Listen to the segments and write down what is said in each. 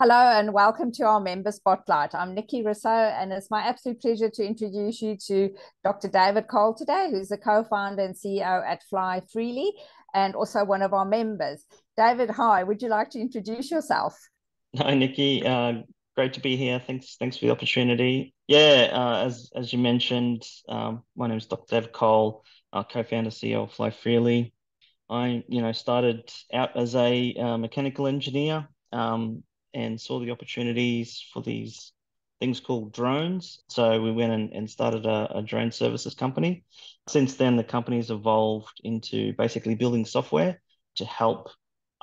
Hello and welcome to our member spotlight. I'm Nikki Rousseau, and it's my absolute pleasure to introduce you to Dr. David Cole today, who's the co founder and CEO at Fly Freely and also one of our members. David, hi, would you like to introduce yourself? Hi, Nikki. Uh, great to be here. Thanks, thanks for the opportunity. Yeah, uh, as as you mentioned, um, my name is Dr. David Cole, uh, co-founder CEO of FlyFreely. I, you know, started out as a uh, mechanical engineer. Um, and saw the opportunities for these things called drones. So we went and, and started a, a drone services company. Since then, the company's evolved into basically building software to help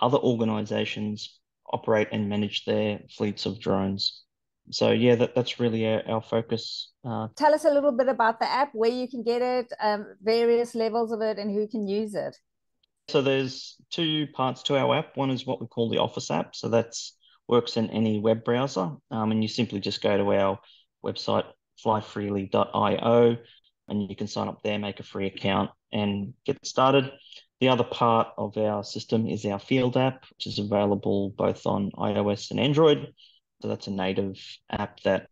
other organizations operate and manage their fleets of drones. So yeah, that, that's really our, our focus. Uh, Tell us a little bit about the app, where you can get it, um, various levels of it, and who can use it. So there's two parts to our app. One is what we call the Office app. So that's works in any web browser. Um, and you simply just go to our website, flyfreely.io, and you can sign up there, make a free account, and get started. The other part of our system is our Field app, which is available both on iOS and Android. So that's a native app that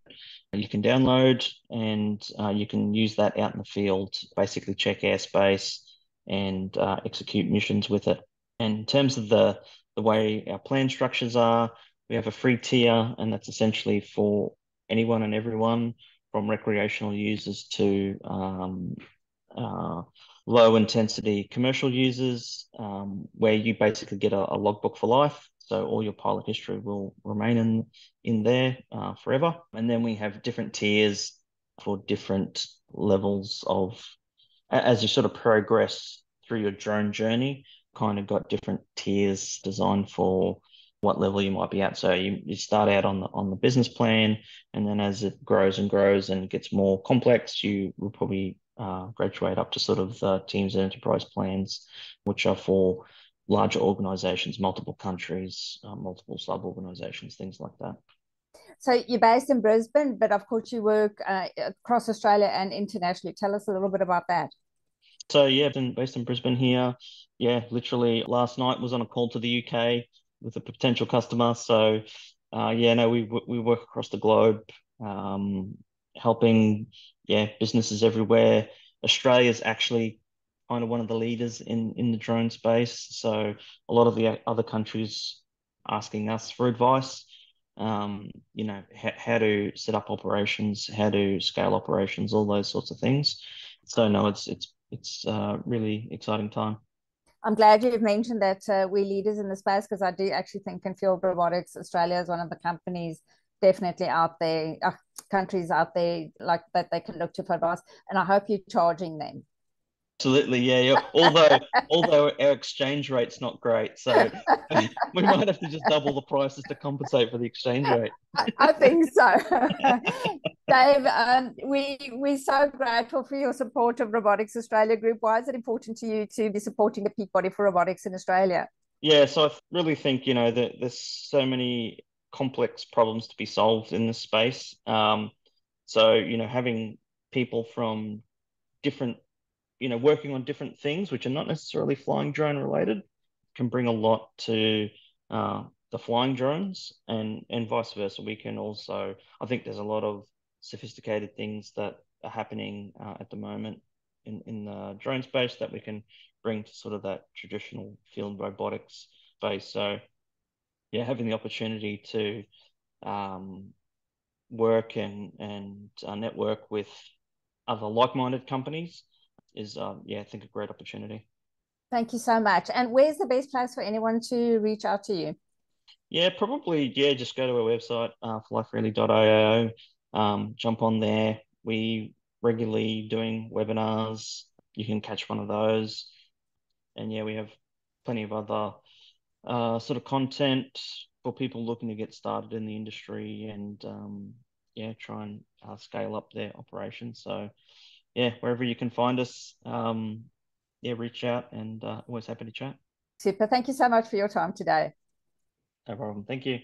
you can download and uh, you can use that out in the field, basically check airspace and uh, execute missions with it. And in terms of the, the way our plan structures are, we have a free tier, and that's essentially for anyone and everyone from recreational users to um, uh, low intensity commercial users, um, where you basically get a, a, logbook for life. So all your pilot history will remain in in there uh, forever. And then we have different tiers for different levels of as you sort of progress through your drone journey. Kind of got different tiers designed for what level you might be at. So you, you start out on the on the business plan, and then as it grows and grows and gets more complex, you will probably uh, graduate up to sort of the teams and enterprise plans, which are for larger organizations, multiple countries, uh, multiple sub organizations, things like that. So you're based in Brisbane, but of course you work uh, across Australia and internationally. Tell us a little bit about that. So yeah, been based in Brisbane here. Yeah, literally last night was on a call to the UK with a potential customer. So uh, yeah, no, we we work across the globe, um, helping yeah businesses everywhere. Australia is actually kind of one of the leaders in in the drone space. So a lot of the other countries asking us for advice. Um, you know, how to set up operations, how to scale operations, all those sorts of things. So no, it's it's it's a really exciting time. I'm glad you've mentioned that uh, we're leaders in the space because I do actually think in field robotics, Australia is one of the companies definitely out there, uh, countries out there like that they can look to for advice. And I hope you're charging them. Absolutely, yeah. yeah. Although although our exchange rate's not great, so we might have to just double the prices to compensate for the exchange rate. I, I think so. Dave, um, we we're so grateful for your support of Robotics Australia Group. Why is it important to you to be supporting the peak body for robotics in Australia? Yeah, so I really think you know that there's so many complex problems to be solved in this space. Um, so you know, having people from different you know, working on different things which are not necessarily flying drone related can bring a lot to uh, the flying drones and and vice versa. We can also, I think, there's a lot of sophisticated things that are happening uh, at the moment in in the drone space that we can bring to sort of that traditional field robotics space. So, yeah, having the opportunity to um, work and and uh, network with other like-minded companies is, um, yeah, I think a great opportunity. Thank you so much. And where's the best place for anyone to reach out to you? Yeah, probably, yeah, just go to our website, uh, flyfreely.io, um, jump on there. We regularly doing webinars. You can catch one of those. And yeah, we have plenty of other uh, sort of content for people looking to get started in the industry and um, yeah, try and uh, scale up their operations. So yeah, wherever you can find us, um, yeah, reach out and uh, always happy to chat. Super. Thank you so much for your time today. No problem. Thank you.